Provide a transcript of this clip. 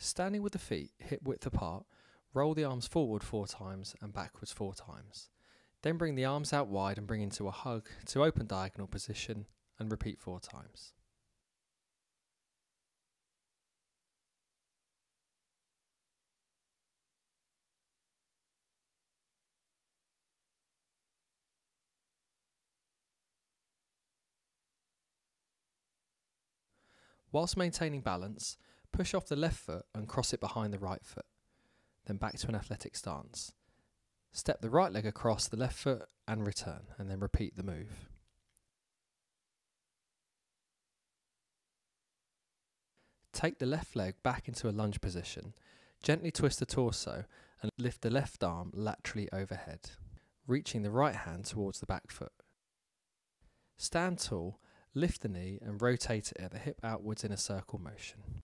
Standing with the feet hip width apart, roll the arms forward four times and backwards four times. Then bring the arms out wide and bring into a hug to open diagonal position and repeat four times. Whilst maintaining balance, push off the left foot and cross it behind the right foot. Then back to an athletic stance. Step the right leg across the left foot and return, and then repeat the move. Take the left leg back into a lunge position. Gently twist the torso and lift the left arm laterally overhead, reaching the right hand towards the back foot. Stand tall Lift the knee and rotate it at the hip outwards in a circle motion.